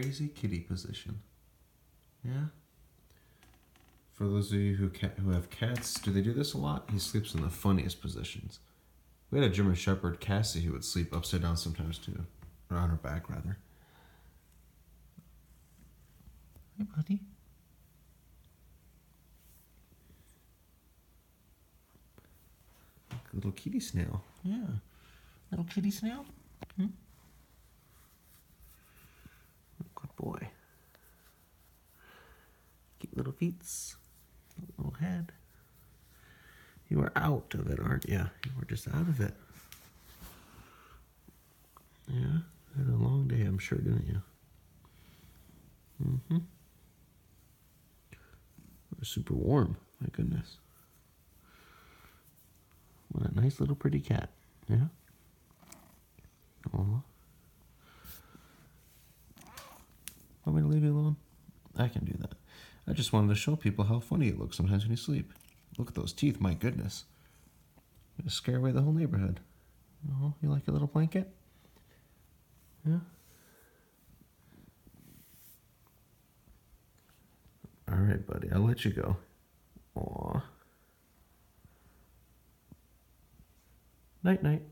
crazy kitty position. Yeah. For those of you who cat, who have cats, do they do this a lot? He sleeps in the funniest positions. We had a German Shepherd, Cassie, who would sleep upside down sometimes too, or on her back rather. Hey, buddy. Little kitty snail. Yeah. Little kitty snail. Hmm? Little feet. Little head. You are out of it, aren't you? You are just out of it. Yeah. Had a long day, I'm sure, didn't you? Mm-hmm. It was super warm. My goodness. What a nice little pretty cat. Yeah? Aw. Want me to leave you alone? I can do that. I just wanted to show people how funny it looks sometimes when you sleep. Look at those teeth, my goodness. Just scare away the whole neighborhood. Oh, you like a little blanket? Yeah? All right, buddy. I'll let you go. Aw. Night, night.